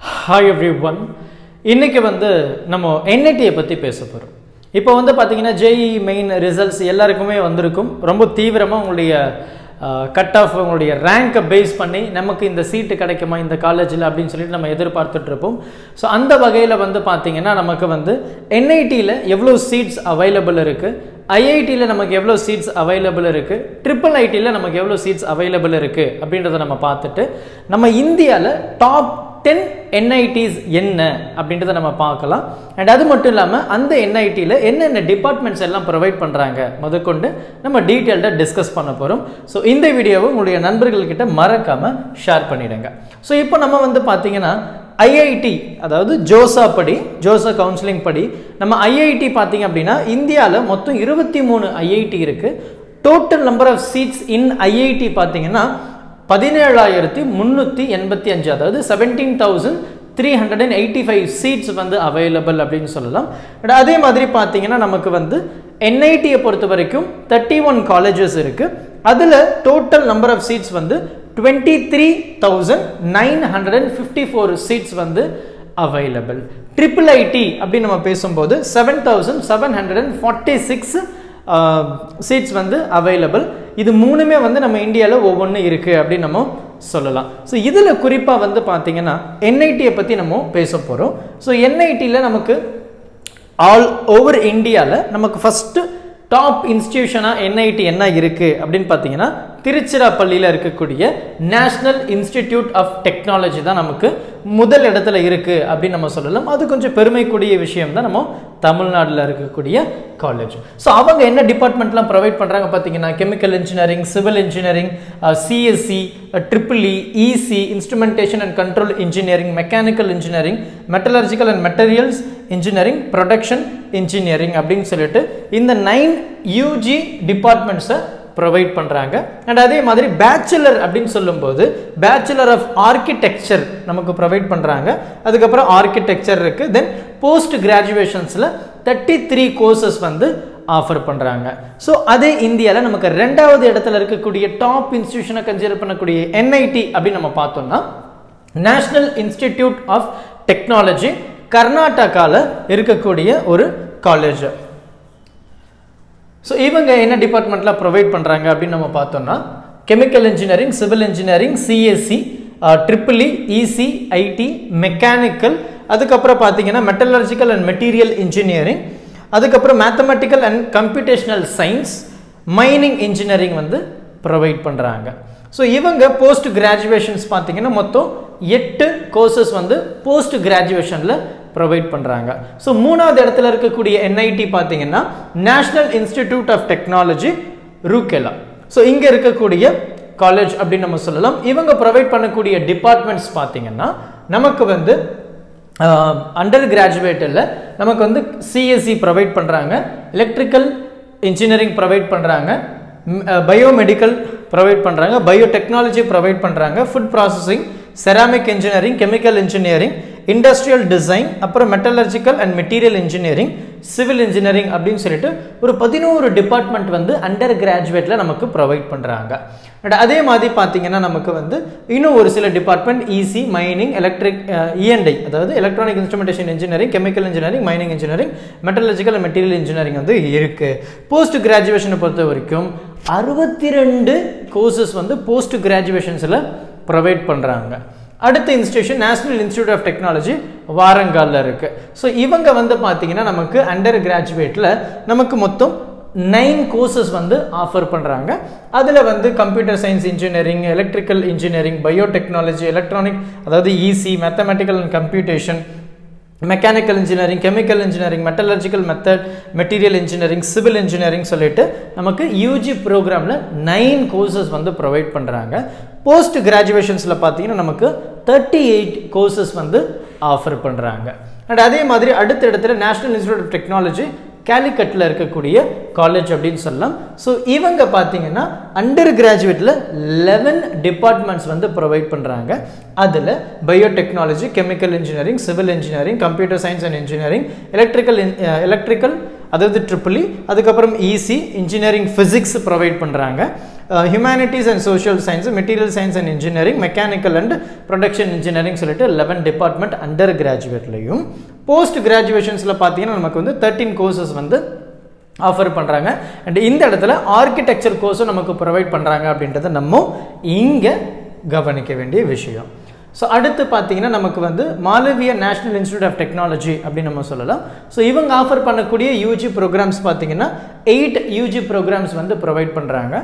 Hi every one இன்னைக்கு வந்து நம்ம என்ஐடியை பற்றி பேச போகிறோம் இப்போ வந்து பார்த்தீங்கன்னா ஜேஇ மெயின் ரிசல்ட்ஸ் எல்லாருக்குமே வந்திருக்கும். ரொம்ப தீவிரமாக உங்களுடைய கட் ஆஃப் உங்களுடைய ரேங்கை பேஸ் பண்ணி நமக்கு இந்த சீட்டு கிடைக்குமா இந்த காலேஜில் அப்படின்னு சொல்லிட்டு நம்ம எதிர்பார்த்துட்ருப்போம் ஸோ அந்த வகையில் வந்து பார்த்தீங்கன்னா நமக்கு வந்து என்ஐடியில் எவ்வளோ சீட்ஸ் அவைலபிள் இருக்குது ஐஐடியில் நமக்கு எவ்வளோ சீட்ஸ் அவைலபிள் இருக்குது ட்ரிபிள் ஐடியில் நமக்கு எவ்வளோ சீட்ஸ் அவைலபிள் இருக்குது அப்படின்றத நம்ம பார்த்துட்டு நம்ம இந்தியாவில் டாப் டென் என்ஐடிஸ் என்ன அப்படின்றத நம்ம பார்க்கலாம். அண்ட் அது மட்டும் இல்லாமல் அந்த என்ஐடியில் என்னென்ன டிபார்ட்மெண்ட்ஸ் எல்லாம் ப்ரொவைட் பண்ணுறாங்க முதற்கொண்டு நம்ம டீட்டெயில்டாக டிஸ்கஸ் பண்ண போகிறோம் ஸோ இந்த வீடியோவை உங்களுடைய நண்பர்கள்கிட்ட மறக்காமல் ஷேர் பண்ணிடுங்க. ஸோ இப்போ நம்ம வந்து பார்த்தீங்கன்னா ஐஐடி அதாவது ஜோசா படி ஜோசா கவுன்சிலிங் படி நம்ம ஐஐடி பார்த்தீங்க அப்படின்னா இந்தியாவில் மொத்தம் இருபத்தி மூணு ஐஐடி இருக்குது total number of seats in IIT பார்த்தீங்கன்னா பதினேழாயிரத்தி முந்நூற்றி எண்பத்தி அஞ்சு அதாவது seventeen thousand three hundred and eighty five seats வந்து அவைலபிள் அப்படின்னு சொல்லலாம். பட் அதே மாதிரி பார்த்தீங்கன்னா நமக்கு வந்து என்ஐடியை பொறுத்த வரைக்கும் தேர்ட்டி ஒன் காலேஜஸ் இருக்குது அதில் டோட்டல் நம்பர் ஆஃப் சீட்ஸ் வந்து twenty three thousand nine hundred and fifty four seats வந்து அவைலபிள் ட்ரிபிள் ஐடி அப்படின்னு நம்ம பேசும்போது seven thousand seven hundred and forty six seats வந்து அவைலபிள் இது மூணுமே வந்து நம்ம இந்தியாவில் ஒவ்வொன்று இருக்குது அப்படின்னு நம்ம சொல்லலாம். ஸோ இதில் குறிப்பாக வந்து பார்த்தீங்கன்னா என்ஐடியை பற்றி நம்ம பேச போகிறோம் ஸோ என்ஐடியில் நமக்கு ஆல் ஓவர் இந்தியாவில் நமக்கு ஃபஸ்ட்டு டாப் இன்ஸ்டியூஷனாக என்ஐடி என்ன இருக்குது அப்படின்னு பார்த்தீங்கன்னா திருச்சிராப்பள்ளியில் இருக்கக்கூடிய நேஷ்னல் இன்ஸ்டிடியூட் ஆஃப் டெக்னாலஜி தான் நமக்கு முதல் இடத்துல இருக்குது அப்படின்னு நம்ம சொல்லலாம். அது கொஞ்சம் பெருமைக்குரிய விஷயம் தான். நம்ம தமிழ்நாட்டில் இருக்கக்கூடிய காலேஜ் ஸோ அவங்க என்ன டிபார்ட்மெண்ட்லாம் ப்ரொவைட் பண்ணுறாங்க பார்த்தீங்கன்னா chemical engineering civil engineering CSC triple E EC instrumentation and control engineering mechanical engineering metallurgical and materials engineering production engineering அப்படின்னு சொல்லிட்டு இந்த நைன் யூஜி டிபார்ட்மெண்ட்ஸை ப்ரொவைட் பண்ணுறாங்க அண்ட் அதே மாதிரி பேச்சுலர் அப்படின்னு சொல்லும்போது பேச்சுலர் ஆஃப் ஆர்கிடெக்சர் நமக்கு ப்ரொவைட் பண்ணுறாங்க அதுக்கப்புறம் ஆர்கிடெக்சர் இருக்குது தென் போஸ்ட் கிராஜுவேஷன்ஸில் தேர்ட்டி த்ரீ கோர்சஸ் வந்து ஆஃபர் பண்ணுறாங்க ஸோ அதே இந்தியாவில் நமக்கு ரெண்டாவது இடத்துல இருக்கக்கூடிய டாப் இன்ஸ்டியூஷனை கன்சிடர் பண்ணக்கூடிய என்ஐடி அப்படின்னு நம்ம பார்த்தோம்னா நேஷ்னல் இன்ஸ்டிடியூட் ஆஃப் டெக்னாலஜி கர்நாடகாவில் இருக்கக்கூடிய ஒரு காலேஜ் ஸோ இவங்க என்ன டிபார்ட்மெண்ட்டில் ப்ரொவைட் பண்ணுறாங்க அப்படின்னு நம்ம பார்த்தோம்னா chemical engineering civil engineering CSC triple EC IT mechanical அதுக்கப்புறம் பார்த்தீங்கன்னா மெட்டலர்ஜிக்கல் அண்ட் மெட்டீரியல் இன்ஜினியரிங் அதுக்கப்புறம் mathematical and computational science mining engineering வந்து ப்ரொவைட் பண்ணுறாங்க ஸோ இவங்க போஸ்ட் கிராஜுவேஷன்ஸ் பார்த்தீங்கன்னா மொத்தம் எட்டு கோர்சஸ் வந்து போஸ்ட் கிராஜுவேஷனில் ப்ரொவைட் பண்ணுறாங்க ஸோ மூணாவது இடத்துல இருக்கக்கூடிய என்ஐடி பார்த்தீங்கன்னா national institute of technology Rourkela so இங்கே இருக்கக்கூடிய காலேஜ் அப்படின்னு நம்ம சொல்லலாம். இவங்க ப்ரொவைட் பண்ணக்கூடிய டிபார்ட்மெண்ட்ஸ் பார்த்தீங்கன்னா நமக்கு வந்து அண்டர் கிராஜுவேட்டில் நமக்கு வந்து சிஎஸ்சி ப்ரொவைட் பண்ணுறாங்க எலக்ட்ரிக்கல் இன்ஜினியரிங் ப்ரொவைட் பண்ணுறாங்க பயோமெடிக்கல் ப்ரொவைட் பண்ணுறாங்க பயோடெக்னாலஜி ப்ரொவைட் பண்ணுறாங்க food processing ceramic engineering chemical engineering industrial design அப்புறம் metallurgical and material engineering civil engineering அப்படின்னு சொல்லிட்டு ஒரு பதினோரு டிபார்ட்மெண்ட் வந்து அண்டர் கிராஜுவேட்டில் நமக்கு ப்ரொவைட் பண்ணுறாங்க அண்ட் அதே மாதிரி பார்த்தீங்கன்னா நமக்கு வந்து இன்னும் ஒரு சில department EC mining electric ENI அதாவது electronic instrumentation engineering chemical engineering mining engineering metallurgical and material engineering வந்து இருக்குது போஸ்ட் கிராஜுவேஷனை பொறுத்த வரைக்கும் அறுபத்தி ரெண்டு கோர்சஸ் வந்து போஸ்ட் கிராஜுவேஷன்ஸில் ப்ரொவைட் பண்ணுறாங்க அடுத்த institution national institute of technology வாரங்காலில் இருக்குது ஸோ இவங்க வந்து பார்த்திங்கன்னா நமக்கு அண்டர் கிராஜுவேட்டில் நமக்கு மொத்தம் நைன் கோர்சஸ் வந்து ஆஃபர் பண்ணுறாங்க அதில் வந்து computer science engineering electrical engineering biotechnology electronic அதாவது EC mathematical and computation mechanical engineering chemical engineering metallurgical method material engineering civil engineering சொல்லிட்டு நமக்கு யூஜி ப்ரோக்ராமில் நைன் கோர்சஸ் வந்து ப்ரொவைட் பண்ணுறாங்க போஸ்ட் கிராஜுவேஷன்ஸில் பார்த்தீங்கன்னா நமக்கு தேர்ட்டி எயிட் கோர்சஸ் வந்து ஆஃபர் பண்ணுறாங்க அண்ட் அதே மாதிரி அடுத்த இடத்துல நேஷனல் இன்ஸ்டியூட் ஆஃப் டெக்னாலஜி கேலிக்கட்டில் இருக்கக்கூடிய காலேஜ் அப்படின்னு சொல்லலாம். ஸோ இவங்க பார்த்தீங்கன்னா அண்டர் கிராஜுவேட்டில் லெவன் டிபார்ட்மெண்ட்ஸ் வந்து ப்ரொவைட் பண்ணுறாங்க அதில் biotechnology chemical engineering civil engineering computer science and engineering electrical electrical அதாவது ட்ரிபிளி அதுக்கப்புறம் இசி இன்ஜினியரிங் ஃபிசிக்ஸ் ப்ரொவைட் பண்ணுறாங்க humanities and social science material science and engineering mechanical and production engineering சொல்லிட்டு eleven department under கிராஜுவேட்லையும் post கிராஜுவேஷன்ஸில் பார்த்தீங்கன்னா நமக்கு வந்து thirteen courses வந்து ஆஃபர் பண்ணுறாங்க அண்ட் இந்த இடத்துல ஆர்கிடெக்சர் கோர்ஸும் நமக்கு ப்ரொவைட் பண்ணுறாங்க அப்படின்றத நம்ம இங்கே கவனிக்க வேண்டிய விஷயம். ஸோ அடுத்து பார்த்தீங்கன்னா நமக்கு வந்து Malaviya national institute of technology அப்படின்னு நம்ம சொல்லலாம். ஸோ இவங்க ஆஃபர் பண்ணக்கூடிய யூஜி ப்ரோக்ராம்ஸ் பார்த்தீங்கன்னா எயிட் யூஜி ப்ரோக்ராம்ஸ் வந்து ப்ரொவைட் பண்ணுறாங்க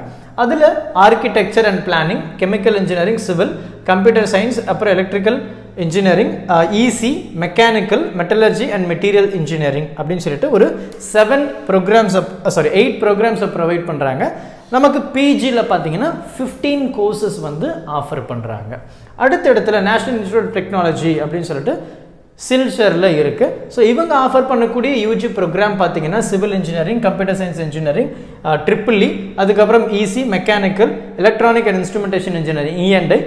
அதில் architecture and planning chemical engineering civil computer science அப்புறம் electrical engineering EC mechanical metallurgy and material engineering அப்படின்னு சொல்லிட்டு ஒரு செவன் ப்ரோக்ராம்ஸை சாரி எயிட் ப்ரோக்ராம்ஸை ப்ரொவைட் பண்ணுறாங்க நமக்கு பிஜியில் பார்த்தீங்கன்னா ஃபிஃப்டீன் கோர்சஸ் வந்து ஆஃபர் பண்ணுறாங்க அடுத்த இடத்துல நேஷனல் இன்ஸ்டியூட் ஆஃப் டெக்னாலஜி அப்படின்னு சொல்லிட்டு சில்சரில் இருக்குது ஸோ இவங்க ஆஃபர் பண்ணக்கூடிய யூஜி ப்ரோக்ராம் பார்த்தீங்கன்னா civil engineering computer science engineering triple E அதுக்கப்புறம் EC mechanical electronic and instrumentation engineering இஎன்டை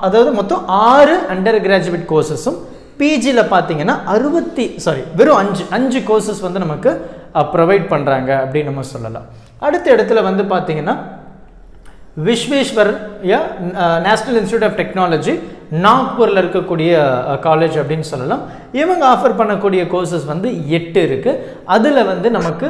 அதாவது மொத்தம் ஆறு அண்டர் கிராஜுவேட் கோர்சஸும் பிஜியில் பார்த்தீங்கன்னா அறுபத்தி சாரி வெறும் அஞ்சு அஞ்சு கோர்சஸ் வந்து நமக்கு ப்ரொவைட் பண்ணுறாங்க அப்படின்னு நம்ம சொல்லலாம். அடுத்த இடத்துல வந்து பார்த்தீங்கன்னா Visvesvar national institute of technology நாக்பூரில் இருக்கக்கூடிய காலேஜ் அப்படின்னு சொல்லலாம். இவங்க ஆஃபர் பண்ணக்கூடிய கோர்சஸ் வந்து எட்டு இருக்குது அதில் வந்து நமக்கு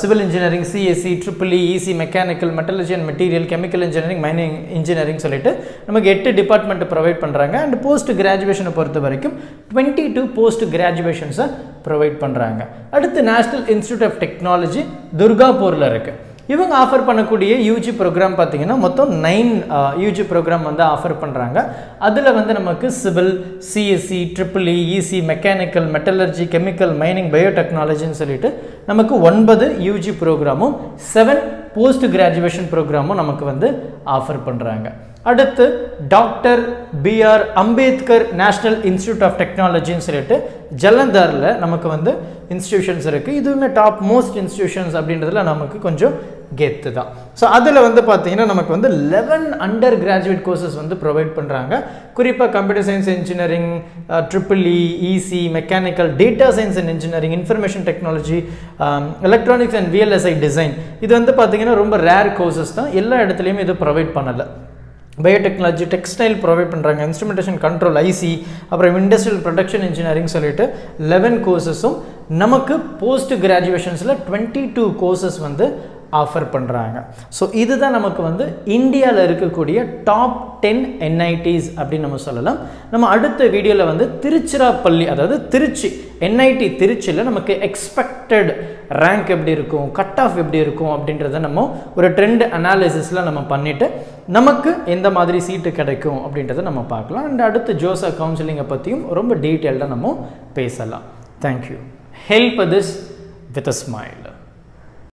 civil engineering CSE triple EC mechanical metallurgy and material chemical engineering mining engineering சொல்லிட்டு நமக்கு எட்டு டிபார்ட்மெண்ட் ப்ரொவைட் பண்ணுறாங்க அண்ட் போஸ்ட் கிராஜுவேஷனை பொறுத்த வரைக்கும் டுவெண்ட்டி டூ போஸ்ட் கிராஜுவேஷன்ஸை ப்ரொவைட் பண்ணுறாங்க அடுத்து நேஷ்னல் இன்ஸ்டியூட் ஆஃப் டெக்னாலஜி துர்காப்பூரில் இருக்குது இவங்க ஆஃபர் பண்ணக்கூடிய யூஜி ப்ரோக்ராம் பார்த்தீங்கன்னா மொத்தம் நைன் யூஜி ப்ரோக்ராம் வந்து ஆஃபர் பண்ணுறாங்க அதில் வந்து நமக்கு civil CSE triple EC mechanical metallurgy chemical mining பயோடெக்னாலஜின்னு சொல்லிட்டு நமக்கு ஒன்பது யூஜி ப்ரோக்ராமும் செவன் போஸ்ட் கிராஜுவேஷன் ப்ரோக்ராமும் நமக்கு வந்து ஆஃபர் பண்ணுறாங்க அடுத்து doctor BR Ambedkar national institute of டெக்னாலஜின்னு சொல்லிட்டு ஜலந்தரில் நமக்கு வந்து இன்ஸ்டியூஷன்ஸ் இருக்குது இதுவுமே டாப் மோஸ்ட் இன்ஸ்டியூஷன்ஸ் அப்படின்றதுல நமக்கு கொஞ்சம் கெத்து தான். ஸோ அதில் வந்து பார்த்தீங்கன்னா நமக்கு வந்து லெவன் அண்டர் கிராஜுவேட் கோர்சஸ் வந்து ப்ரொவைட் பண்ணுறாங்க குறிப்பாக computer science engineering triple E EC mechanical data science and engineering information technology electronics and VLSI design இது வந்து பார்த்தீங்கன்னா ரொம்ப ரேர் கோர்சஸ் தான். எல்லா இடத்துலையுமே இது ப்ரொவைட் பண்ணலை. பயோடெக்னாலஜி டெக்ஸ்டைல் ப்ரொவைட் பண்ணுறாங்க இன்ஸ்ட்ருமெண்டேஷன் கண்ட்ரோல் ஐசி அப்புறம் இண்டஸ்ட்ரியல் ப்ரொடக்ஷன் இன்ஜினியரிங் சொல்லிட்டு லெவன் கோர்சஸும் நமக்கு போஸ்ட் கிராஜுவேஷன்ஸில் டுவெண்ட்டி டூ கோர்சஸ் வந்து ஆஃபர் பண்ணுறாங்க ஸோ இதுதான் நமக்கு வந்து இந்தியாவில் இருக்கக்கூடிய டாப் டென் என்ஐடிஸ் அப்படின்னு நம்ம சொல்லலாம். நம்ம அடுத்த வீடியோவில் வந்து திருச்சிராப்பள்ளி அதாவது திருச்சி என்ஐடி திருச்சியில் நமக்கு எக்ஸ்பெக்டட் ரேங்க் எப்படி இருக்கும் கட் ஆஃப் எப்படி இருக்கும் அப்படின்றத நம்ம ஒரு ட்ரெண்ட் அனாலிசிஸில் நம்ம பண்ணிவிட்டு நமக்கு எந்த மாதிரி சீட்டு கிடைக்கும் அப்படின்றத நம்ம பார்க்கலாம். அண்ட் அடுத்து ஜோசா கவுன்சிலிங்கை பற்றியும் ரொம்ப டீட்டெயில்டாக நம்ம பேசலாம். Thank you help this with a smile